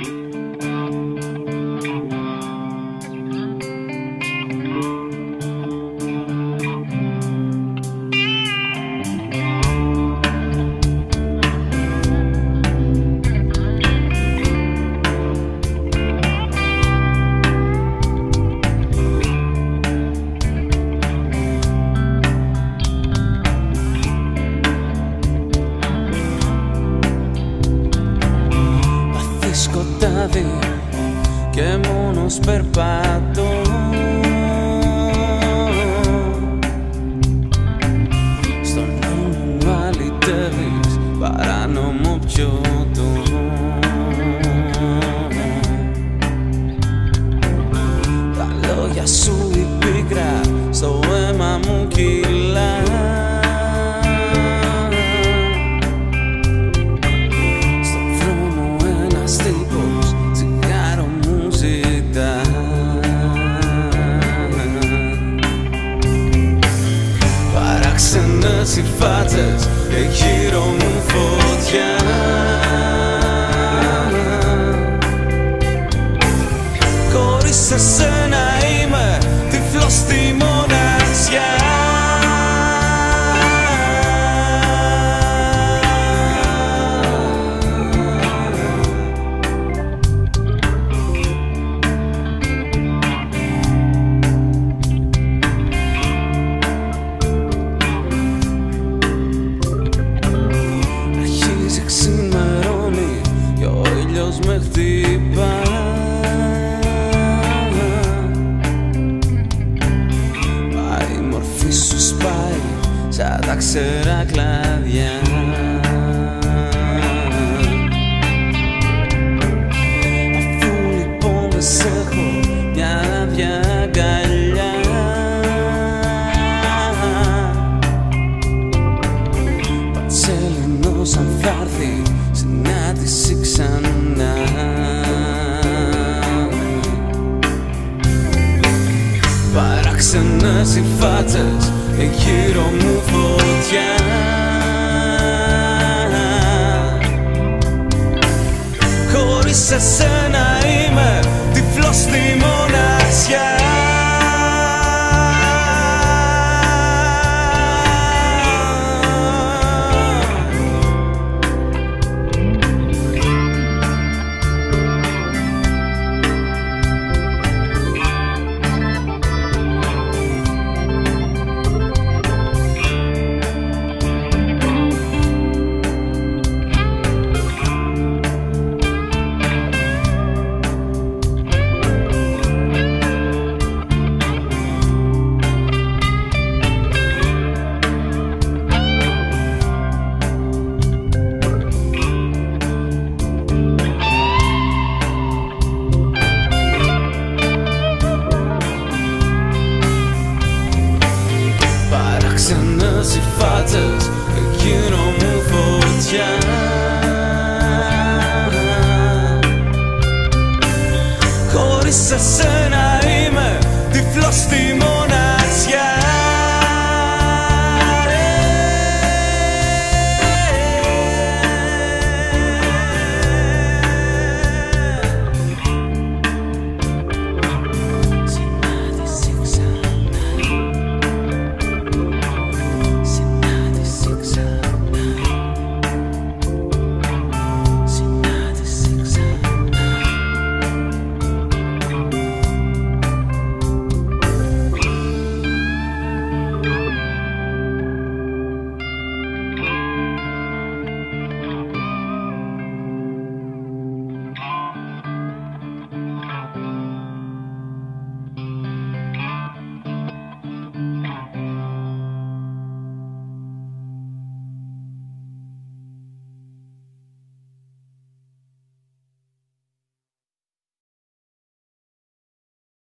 Bye. portavi, che mono sperpato φάτσες και γύρω κλάδια Αφού λοιπόν δεν σ' έχω μια άδεια αγκαλιά. Πανσέλινος αν θα έρθει συνάντηση ξανά. Παράξενες οι φάτσες και γύρω μου φωτιά. Χωρίς εσένα οι φάτσες εκείνο μου φωτιά Χωρίς εσένα είμαι τυφλός στη